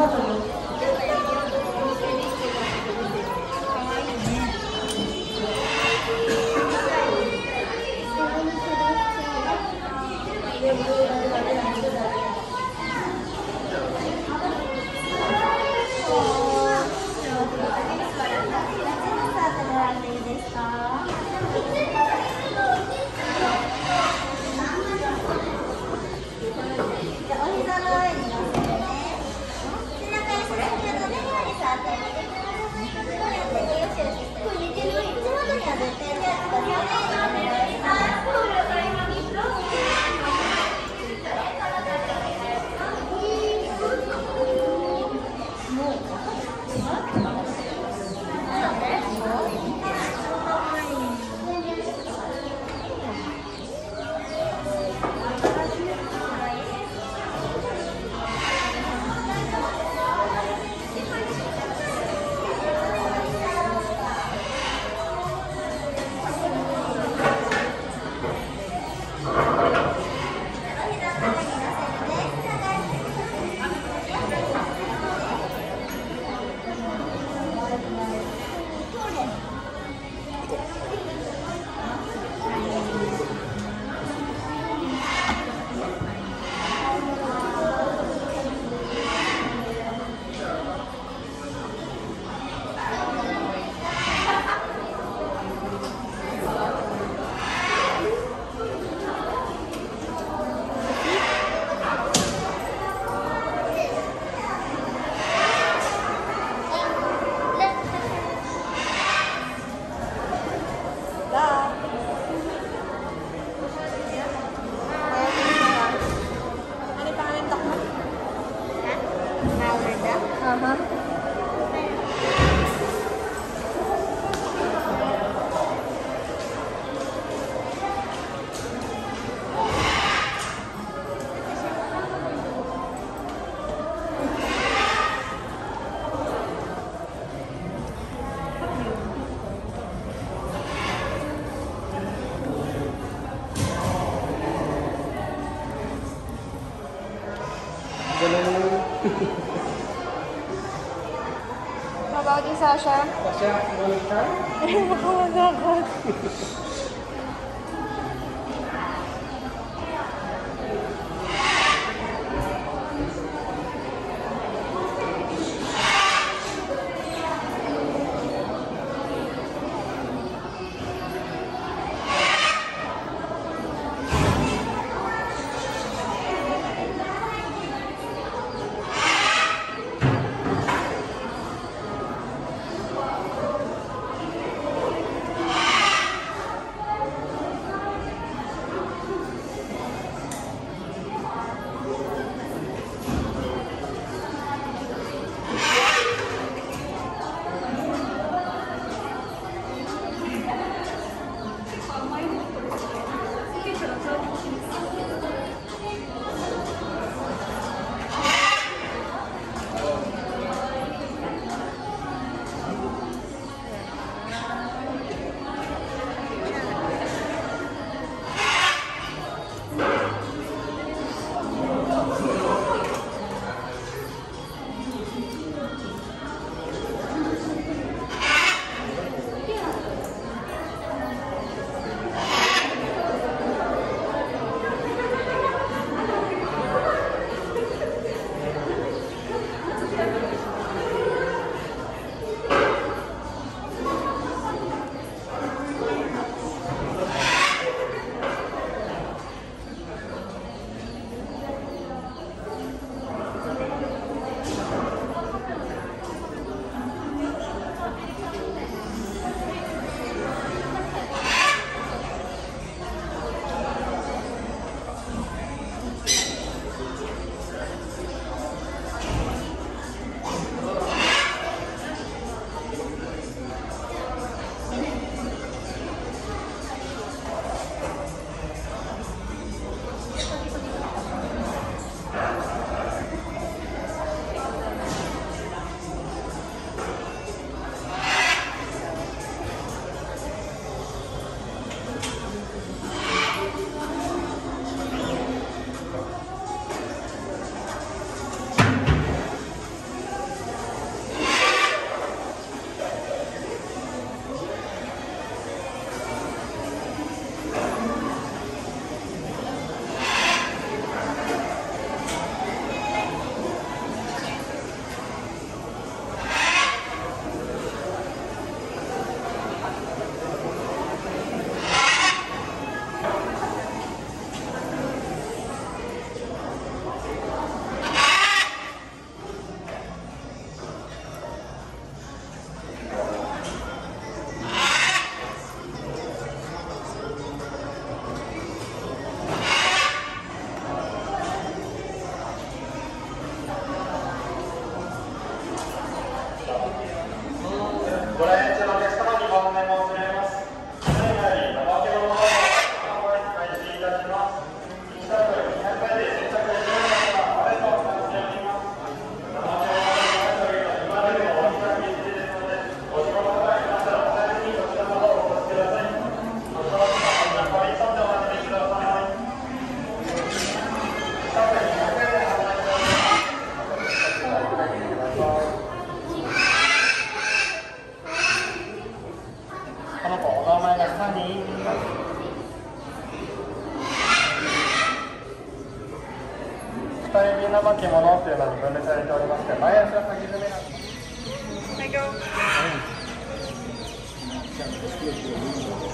한가정 吗 Sasha? Sasha, welcome. Ay, baka magagod. Oh my god. 生き物っていうのに分類されておりまして前足は先詰めなんです。